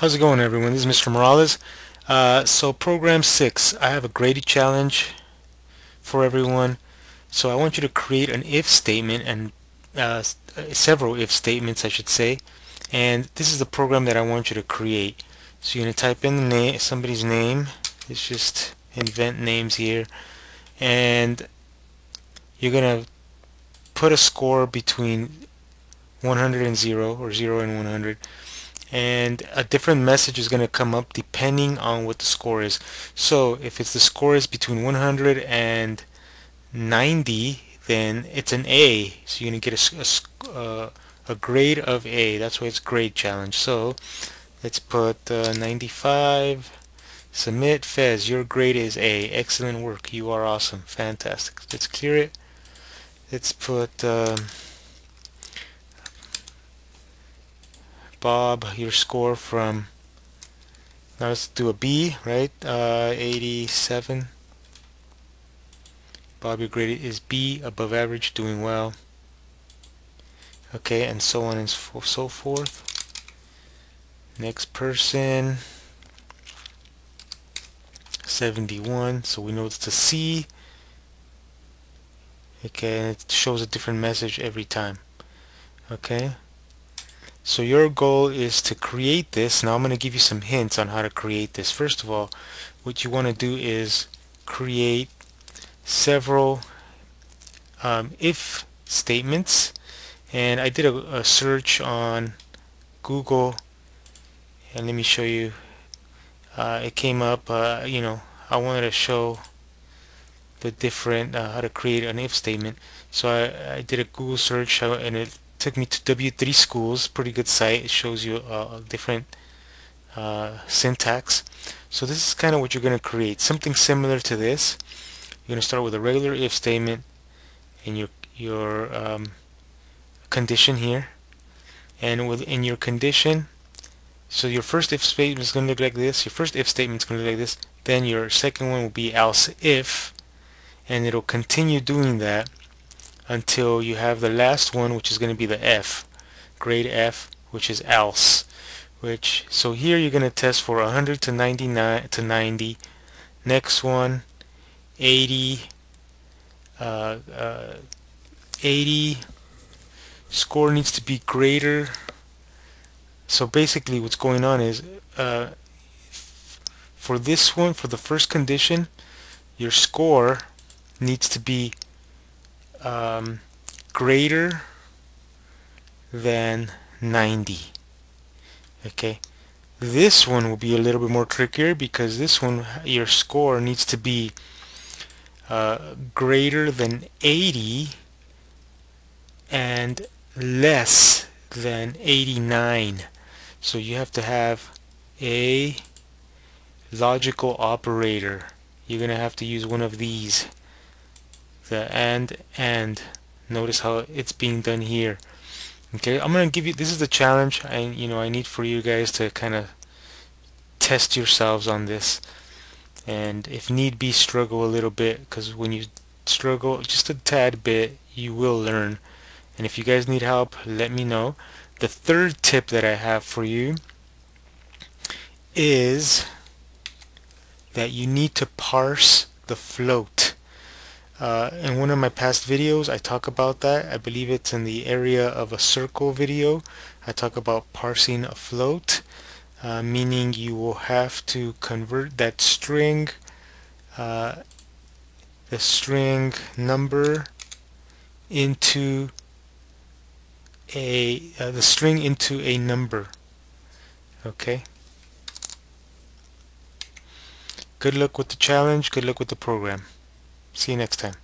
How's it going everyone? This is Mr. Morales. Uh, so program 6, I have a graded challenge for everyone. So I want you to create an if statement and uh, several if statements I should say. And this is the program that I want you to create. So you're going to type in the name, somebody's name. It's just invent names here. And you're going to put a score between 100 and 0 or 0 and 100 and a different message is going to come up depending on what the score is. So if it's the score is between 100 and 90 then it's an A. So you're going to get a, a, uh, a, grade of A. That's why it's grade challenge. So let's put uh, 95 submit Fez your grade is A. Excellent work. You are awesome. Fantastic. Let's clear it. Let's put um, Bob your score from now let's do a B right? Uh, 87 Bob your grade is B above average doing well. Okay and so on and so forth. Next person. 71 so we know it's a C. Okay and it shows a different message every time. Okay so your goal is to create this. Now I'm going to give you some hints on how to create this. First of all, what you want to do is create several um, if statements. And I did a, a search on Google and let me show you. Uh, it came up, uh, you know, I wanted to show the different, uh, how to create an if statement. So I, I did a Google search uh, and it took me to W3 Schools, pretty good site. It shows you uh, different uh, syntax. So this is kind of what you're going to create. Something similar to this. You're going to start with a regular if statement and your your um, condition here, and within your condition. So your first if statement is going to look like this. Your first if statement is going to look like this. Then your second one will be else if, and it'll continue doing that until you have the last one which is going to be the F grade F which is else which so here you're going to test for 100 to 99 to 90 next one 80 uh, uh, 80 score needs to be greater. So basically what's going on is uh, for this one for the first condition your score needs to be um, greater than 90 okay? This one will be a little bit more trickier because this one your score needs to be uh, greater than 80 and less than 89 so you have to have a logical operator. You're gonna have to use one of these the and and notice how it's being done here. Okay I'm gonna give you this is the challenge and you know I need for you guys to kind of test yourselves on this. And if need be struggle a little bit because when you struggle just a tad bit you will learn. And if you guys need help let me know. The third tip that I have for you is that you need to parse the float uh, in one of my past videos I talk about that. I believe it's in the area of a circle video. I talk about parsing a float, uh, meaning you will have to convert that string, uh, the string number into a uh, the string into a number. Okay. Good luck with the challenge. Good luck with the program. See you next time.